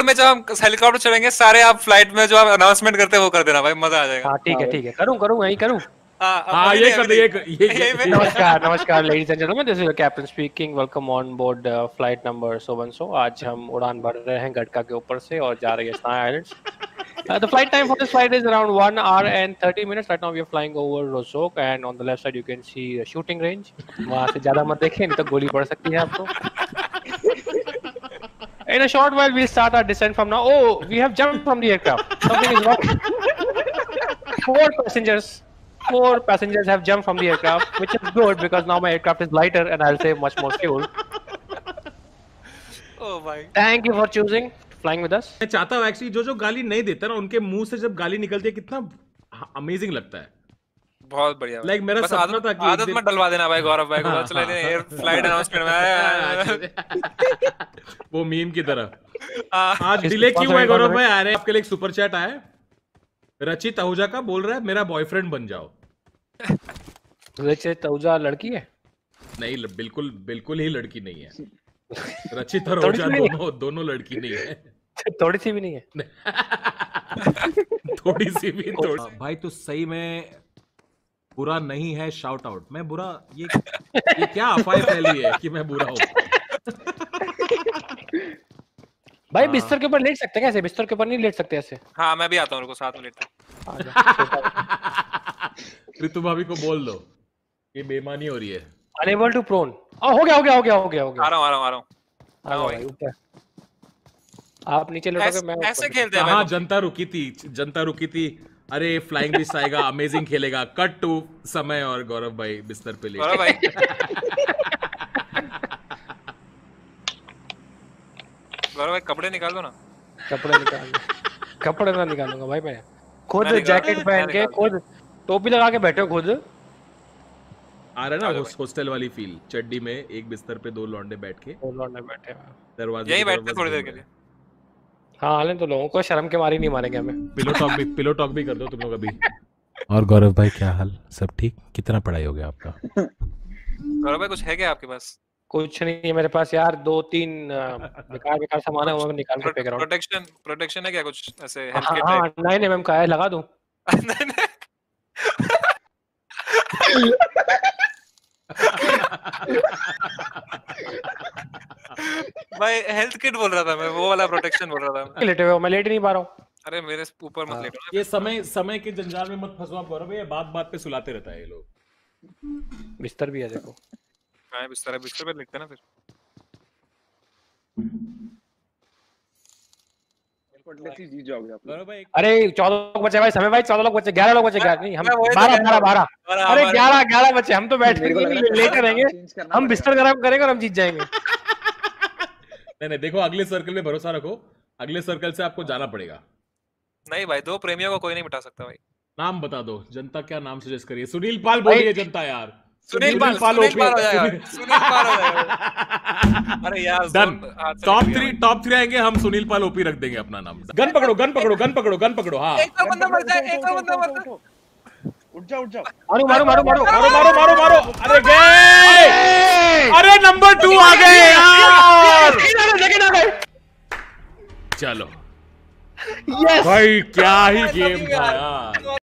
Airport में जब हम हेलीकॉप्टर चढ़ेंगे सारे आप फ़्लाइट में जो आप अनाउंसमेंट करते हैं वो कर देना भाई मज़ा आ जाएगा। हाँ ठीक है ठीक है। करूँ करूँ यही करूँ? हाँ हाँ ये कर ये ये नमस्कार नमस्कार ladies and gentleman this is captain speaking welcome on board flight number so one so आज हम उड़ान भर रहे हैं गटका के ऊपर से और जा रही है स्नाई islands the flight time for this flight is around 1 hour and 30 minutes. Right now we are flying over Rosok and on the left side you can see the shooting range. वहाँ से ज़्यादा मत देखें नहीं तो गोली पड़ सकती है आपको। In a short while we'll start our descent from now oh we have jumped from the aircraft something is wrong four passengers four passengers have jumped from the aircraft which is good because now my aircraft is lighter and I'll save much more fuel ओ भाई thank you for choosing flying with us मैं चाहता हूँ actually जो जो गाली नहीं देता ना उनके मुंह से जब गाली निकलती है कितना अमेजिंग लगता है बहुत बढ़िया। Like, मेरा सपना था कि आदत मत डलवा देना भाई गौरव भाई को। हाँ, चला हाँ। एयर फ़्लाइट अनाउंसमेंट में। वो मीम की तरह। हाँ, आज डिले क्यों है गौरव भाई? आ रहे आपके लिए एक सुपर चैट आया है रचित आहूजा का बोल रहा है मेरा बॉयफ्रेंड बन जाओ। वैसे तौजा लड़की है? नहीं बिल्कुल बिल्कुल ही लड़की नहीं है। रचित और आहूजा दोनों दोनों लड़की नहीं है। थोड़ी सी भी नहीं है। थोड़ी सी भी थोड़ी भाई तो सही में बुरा नहीं है शाउट आउट मैं बुरा ये ये क्या अफवाह फैली है कि मैं बुरा हूँ? भाई हाँ। बिस्तर के ऊपर लेट सकते हैं कैसे बिस्तर के ऊपर नहीं लेट सकते ऐसे? हाँ मैं भी आता हूँ रुको साथ में हैं। ऋतु भाभी को बोल दो ये बेमानी हो रही है। अनेबल टू प्रोन हो गया हो गया हो गया हो गया हो आ गया रहा हूँ आ रहा हूँ आ रहा हूँ। आ। ऊपर। आप नीचे लौटोगे मैं ऐसे खेलते हैं हाँ जनता रुकी थी जनता रुकी थी अरे फ्लाइंग बिस्ट आएगा अमेजिंग खेलेगा। कट टू समय और गौरव भाई बिस्तर पे ले गौरव भाई। गौरव भाई कपड़े निकाल दो ना। कपड़े निकाल कपड़े ना निकालूँगा भाई मैं। खुद जैकेट पहन के खुद टोपी लगा के बैठो खुद? आ रहा है ना हॉस्टल वाली फील चड्डी में एक बिस्तर पे दो लौंडे बैठ के। दो लौंडे बैठे दरवाजे यहीं बैठते थोड़ी देर के लिए। हाँ हालें तो लोगों को शर्म के मारे नहीं मारेंगे हमें। पिलो टॉक भी पिलो टॉक भी कर दो तुम लोग अभी। और गौरव भाई क्या हाल? सब ठीक? कितना पढ़ाई हो गया आपका? गौरव भाई कुछ है क्या आपके पास? कुछ नहीं है मेरे पास यार दो तीन बेकार बेकार सामान है वो मैं निकाल के फेंक रहा हूँ प्रोटेक्शन प्रोटेक्शन है क्या कुछ ऐसे हेल्थ हाँ किट हाँ नाइन एम का है लगा दूँ। नहीं नहीं भाई हेल्थ किट बोल रहा था मैं वो वाला प्रोटेक्शन बोल रहा था। मैं। लेटे हुए मैं लेट नहीं पा रहा हूँ। अरे मेरे ऊपर मत हाँ। लेटो। ये समय समय के जंजाल में मत फंसो आप गौरव ये बात बात पे सुलाते रहता है ये लोग। बिस्तर भी है देखो। हाँ बिस्तर है बिस्तर पे लिखते ना फिर। अरे चौदह लोग बचे भाई समय भाई चौदह लोग बचे ग्यारह लोग बचे ग्यारह नहीं हम मैं बारह बारह बारह। अरे ग्यारह ग्यारह बचे हम तो बैठ लेटे रहेंगे हम बिस्तर गरम करेंगे और हम जीत जाएँगे। नहीं नहीं देखो अगले सर्कल में भरोसा रखो। अगले सर्कल से आपको जाना पड़ेगा। नहीं भाई दो प्रेमियों को कोई नहीं मिटा सकता भाई। नाम बता दो। जनता क्या नाम सजेस्ट करिए सुनील पाल बोलिए जनता यार। सुनील पाल सुनील पाल हो जाएगा। सुनील पाल हो जाएगा। अरे यार done top three top three आएँगे हम सुनील पाल ओपी रख देंगे अपना नाम। गन पकड़ो गन पकड़ो गन पकड़ो गन पकड़ो हाँ। एक बंदा मर जाए एक बंदा मर जाए। उठ जाओ उठ जाओ। मारो मारो मारो मारो मारो मारो मारो मारो। अरे गए! अरे! नंबर टू आ गए यार। चलो। यस भाई क्या ही गेम था यार।